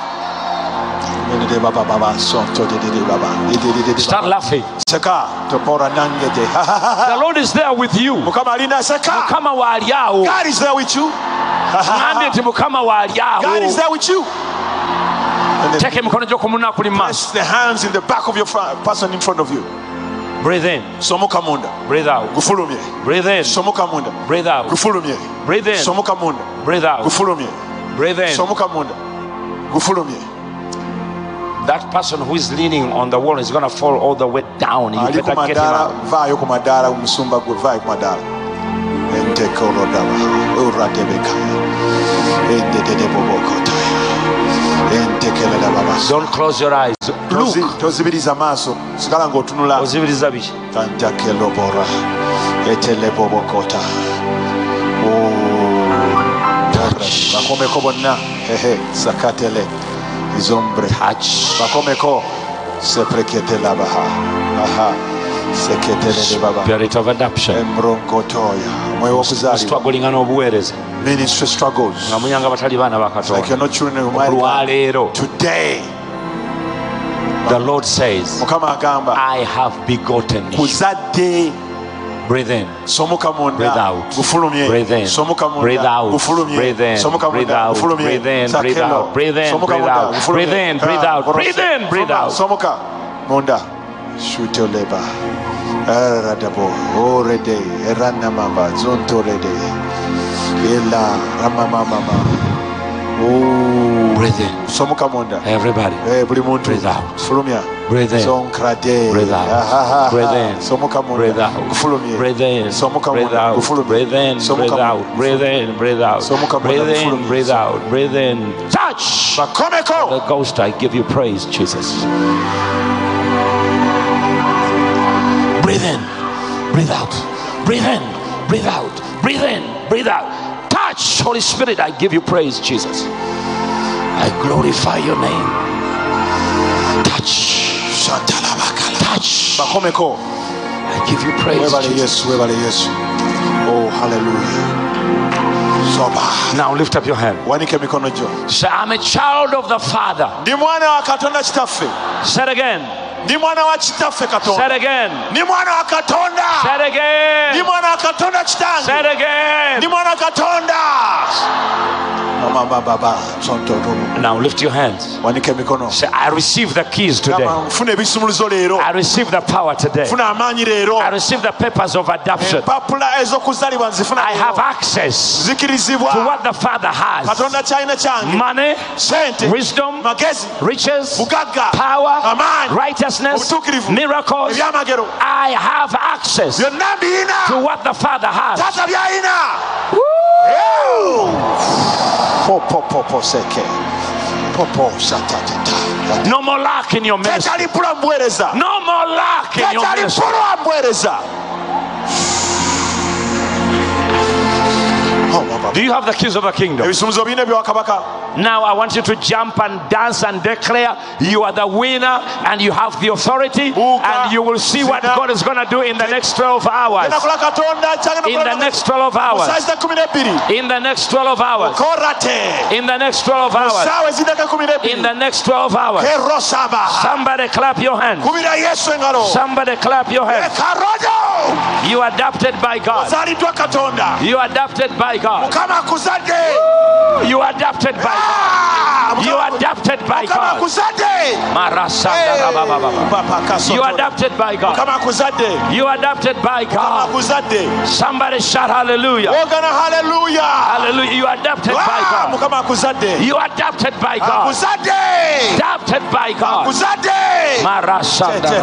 Start laughing. Seka topora nangete. The lord is there with you. Mukama alina seka. Mukama waali awo. God is there with you. Ŋambye nti mukama waali god is awo there with you. And then teeka emikono gyo ku munna kuli mu maaso breathe in. Somuka munda breathe out. Gufulumye. Breathe in. Somuka munda breathe out. Gufulumye. Breathe in. Somuka munda breathe out. Gufulumye. Breathe in. Somuka munda gufulumye. That person who is leaning on the wall is going to fall all the way down. You better get him out. vaayo ku madaala omusumba don't close your eyes. Look. tozibiriza maaso sigala ozibiriza biki tanjakelobora etelebobokota bakomeko bonna. Ehe sakatele. Izombre. Touch. Bakomeko sepreketelabaha aha spirit of adoption emronkotoya omwoyo w'okuzaalibwa strugglinga n'obuweereza ministry struggles. Nga munyanga batali baana ba like you're katonda not children of my God. olwaleero today. The lord says mukama agamba i have begotten you. Kuzadde. Breathe in. Somuka breathe munda out. Gufulumye. Breathe in. Somuka breathe munda out. Gufulumye. Breathe in. Somuka breathe munda. out. Gufulumye. Breathe in. Breathe Sakelo. out. Breathe in. Somuka breathe munda, out. Gufulumye. breathe in. Breathe Ah, out. Gorose. breathe in. Breathe Somuka, out somuka. Munda shutoleba eradabo orede eranamamba zontorede. Ela ramamamama. Breathe in. somuka munda everybody Eh, buli muntu. Breathe out. fulumya. Breathe in. zonkrade. Breathe out. Breathe in. somuka breathe out. Gufulumye breathe in. Somuka breathe munda gufulumye breathe in. Somuka breathe munda, out. Breathe in. Breathe out. Somuka munda, breathe in. Breathe out. Breathe in. Touch! The ghost i give you praise jesus breathe out. Breathe in. Breathe out. Breathe in. Breathe out. Touch holy spirit i give you praise jesus. I glorify your name. Touch. Touch. I give you praise Jesus. yesu webale yesu oh hallelujah. now lift up your hand. Wanike emikono gyo say i'm a child of the father. Ndi mwana wa katonda kitaffe say it again ndi mwana wa kitaffe Say katonda again. mwana wa katonda. Say again. mwana wa katonda kitange Say again. mwana wa katonda. Now lift your hands. Say, I receive the keys today. Gamba, nfuna ebisumuluzo leero I receive the power today. nfuna amaanyi leero I receive the papers of adoption. empapula ez'okuzaalibwa nzifuna I have access to what the Father has. Katonda kyalina kyange money, wisdom, riches, power, amaanyi righteousness, miracles. I have access to what the Father has. No more lack in your ministry. tetali mpula mubuweereza No more lack in your ministry. Do you have the keys of the kingdom? ebisumuzo birina ebyowa kabaka Now I want you to jump and dance and declare you are the winner and you have the authority and you will see what God is going to do in the next 12 hours. enakola katonda kyagenda In the next 12 hours. saazi za kumi n'ebbiri In the next 12 hours. In the next 12 hours. saawa ezindako kumi In the next 12 hours. Somebody clap your hands. kubira yesu engalo Somebody clap your hands. You are adopted by God. You are adopted by God. Akuzadde You are adopted by God. Ah, You are adopted by God. You are adopted by God. You are adopted by God. Somebody shout hallelujah. Hallelujah. You are adopted by Ah, God. You are adopted by God. Adopted by God. Marasanda Tete